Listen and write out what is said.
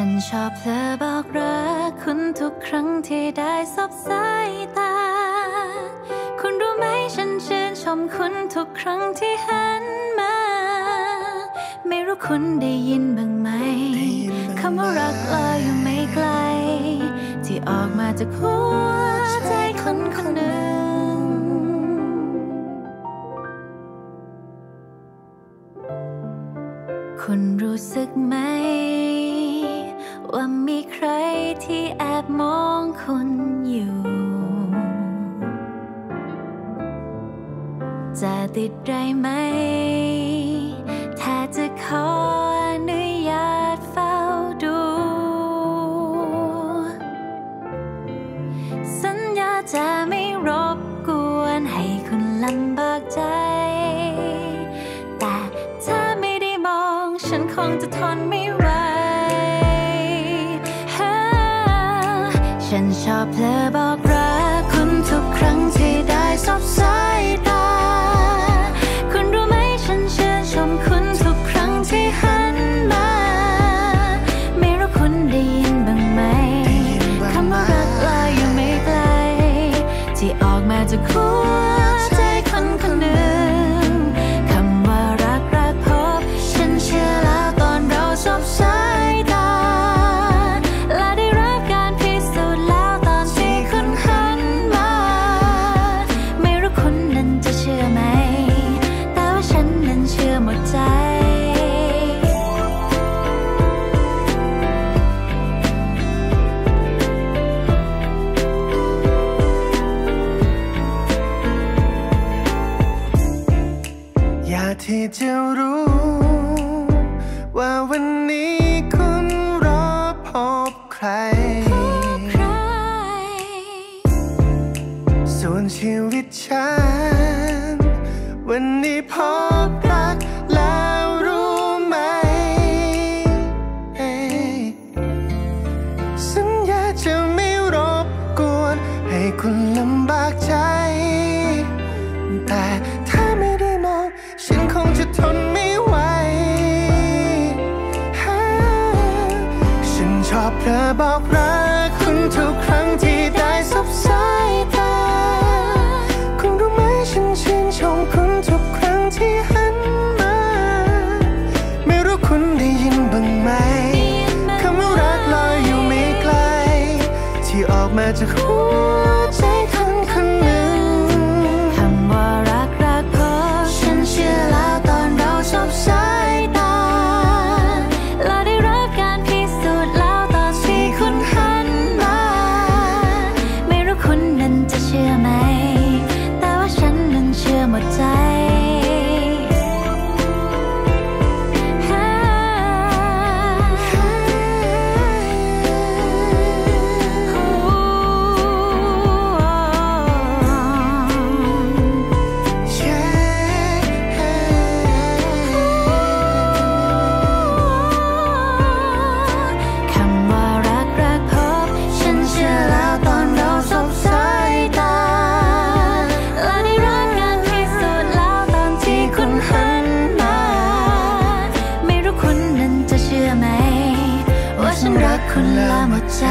ฉันชอบเพลอบอกรักคุณทุกครั้งที่ได้สบสายตา คุณรู้ไหมฉันชื่นชมคุณทุกครั้งที่หันมา ไม่รู้คุณได้ยินบ้างไหมคำว่ารักลอยอยู่ไม่ไกล ที่ออกมาจากหัวใจคนคนหนึ่งคุณรู้สึกไหม ว่ามีใครที่แอบมองคุณอยู่ จะติดใจไหม ถ้าจะขออนุญาตเฝ้าดู สัญญาจะไม่รบกวนให้คุณลำบากใจ แต่ถ้าไม่ได้มองฉันคงจะทนไม่ ฉันชอบเพลอบอกรักคุณทุกครั้งที่ได้สบสายตา คุณรู้ไหมฉันชื่นชมคุณทุกครั้งที่หันมา ไม่รู้คุณได้ยินบ้างไหมคำว่ารักลอยอยู่ไม่ไกล ที่ออกมาจากหัว อยากที่จะรู้ ว่าวันนี้คุณรอพบใคร ส่วนชีวิตฉัน วันนี้พบรักแล้วรู้ไหม สัญญาจะไม่รบกวน ให้คุณลำบากใจ บอบอกรักคุณทุกครั้ง นั้น คุณละหมดใจ